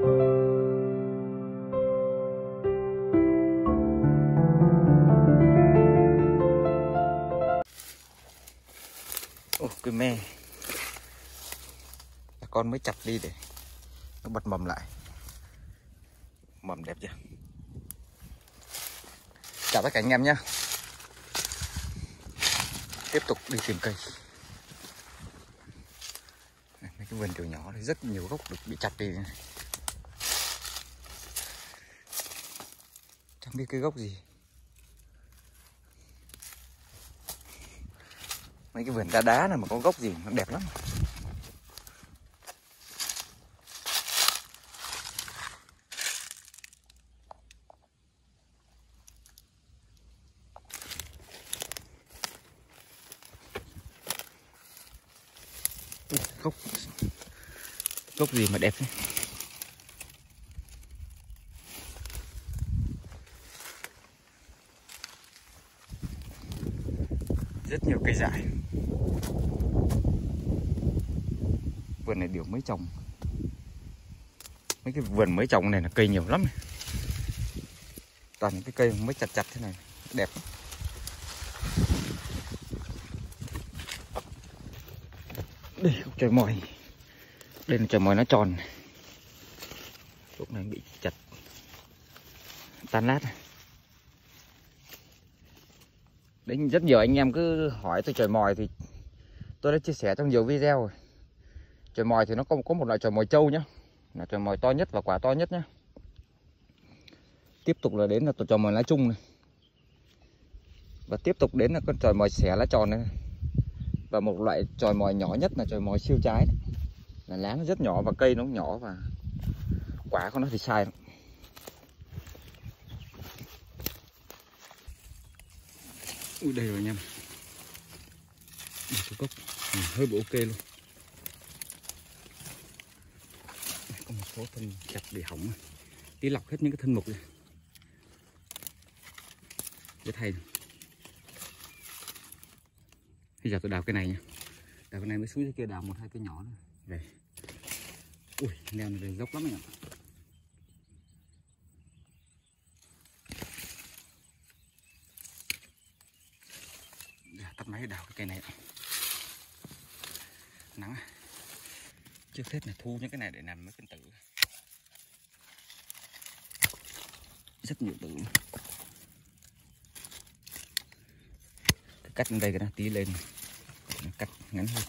Ồ, cái me. Con mới chặt đi để nó bật mầm lại. Mầm đẹp chưa? Chào tất cả anh em nhé tiếp tục đi tìm cây. Này, mấy cái vườn kiểu nhỏ này rất nhiều gốc được bị chặt đi này. Chẳng biết cái gốc gì. Mấy cái vườn đá đá này mà có gốc gì nó đẹp lắm. Gốc gốc gì mà đẹp thế? Rất nhiều cây dại vườn này điều mới trồng mấy cái vườn mới trồng này là cây nhiều lắm này. toàn những cái cây mới chặt chặt thế này, đẹp lắm. đây gốc trời mồi đây là trời mồi nó tròn lúc này bị chặt, tan lát này đấy, rất nhiều anh em cứ hỏi tôi trời mòi thì tôi đã chia sẻ trong nhiều video rồi. Trời mòi thì nó có có một loại trời mòi trâu nhá. Là trời mòi to nhất và quả to nhất nhá. Tiếp tục là đến là trời mòi lá chung này. Và tiếp tục đến là con trời mòi xẻ lá tròn này. Và một loại tròi mòi nhỏ nhất là tròi mòi siêu trái Này. là lá nó rất nhỏ và cây nó cũng nhỏ và quả của nó thì sai lắm. Ui đây rồi anh em. Một cái cốc. Ừ, hơi bộ ok luôn. Đây, Có một số thân chặt bị hỏng. Tí lọc hết những cái thân mục này Để thay. Bây giờ tôi đào cái này nha. Đào cái này mới xuống dưới kia đào một hai cây nhỏ nữa. Về Ui leo này dốc lắm anh ạ. Máy đào cái cây này. Nắng. À. Trước hết là thu những cái này để làm mấy phân tử. Rất nhiều tử. Cái cắt lên đây cái nó tí lên. Nó cắt ngắn hơn.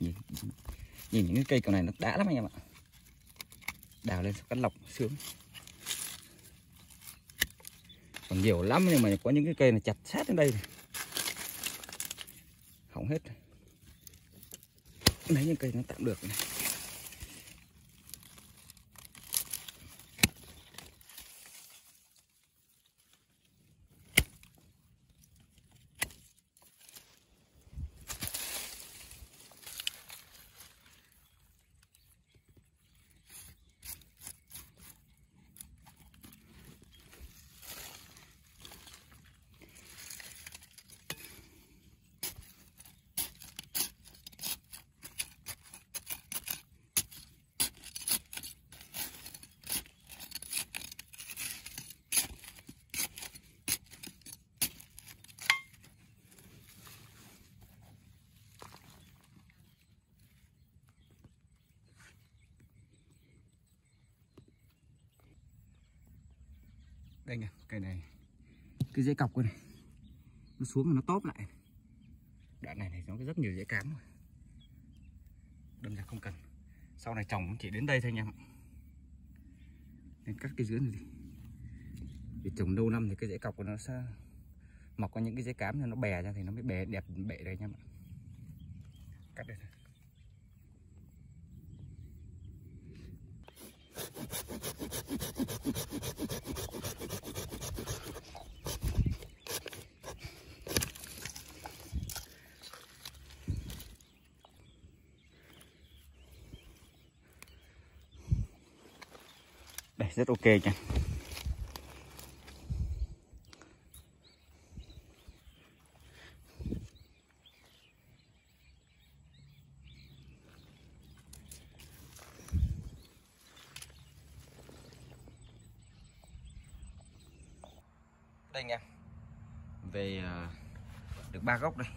Nhìn, nhìn những cái cây cầu này nó đã lắm anh em ạ. Đào lên cắt lọc sướng còn nhiều lắm nhưng mà có những cái cây này chặt sát đến đây này. hỏng hết lấy những cây nó tạm được này đây nè cây này. Cái dễ cọc này. Nó xuống nó tóp lại. Đoạn này thì nó có rất nhiều dễ cám rồi đâm ra không cần. Sau này trồng chỉ đến đây thôi anh em nên cắt cái dưới này đi. Vì trồng lâu năm thì cái dễ cọc của nó sẽ mọc có những cái dễ cám nó bè ra thì nó mới bè, đẹp bệ đây anh em ạ. Cắt đây thôi. rất ok nha. Đây nha. Về à, được ba gốc đây.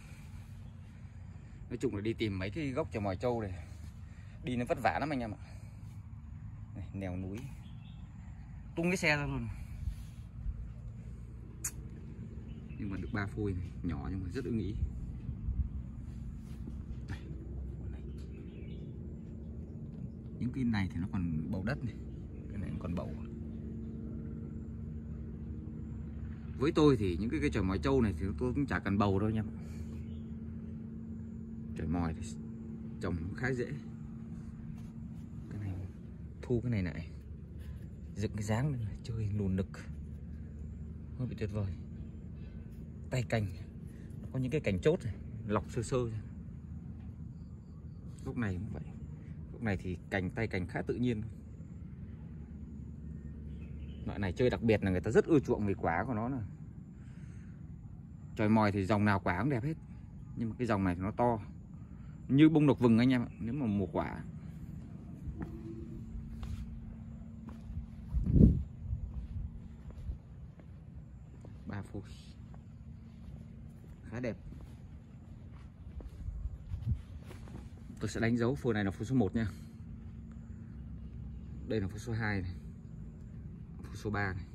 Nói chung là đi tìm mấy cái gốc cho mòi trâu này. Đi nó vất vả lắm anh em ạ. Này, nèo núi tung cái xe ra luôn. Nhưng mà được ba phôi này, nhỏ nhưng mà rất ưng ý. Này. những cái này thì nó còn bầu đất này cái này còn bầu. Với tôi thì những cái cây chổi mòi trâu này thì tôi cũng chả cần bầu đâu nha. Chổi mòi thì trồng khá dễ. Cái này thu cái này lại dựng cái dáng lên, chơi lùn nực. Hơi bị tuyệt vời. Tay cành. Nó có những cái cành chốt này, lọc sơ sơ lúc này cũng vậy. Lúc này thì cành, tay cành khá tự nhiên loại này chơi đặc biệt là người ta rất ưa chuộng vì quả của nó là trời mòi thì dòng nào quả cũng đẹp hết. Nhưng mà cái dòng này thì nó to. Như bông độc vừng anh em ạ. Nếu mà mùa quả ba phôi khá đẹp. Tôi sẽ đánh dấu phôi này là phôi số 1 nha. Đây là phôi số 2 này. Phôi số 3 này.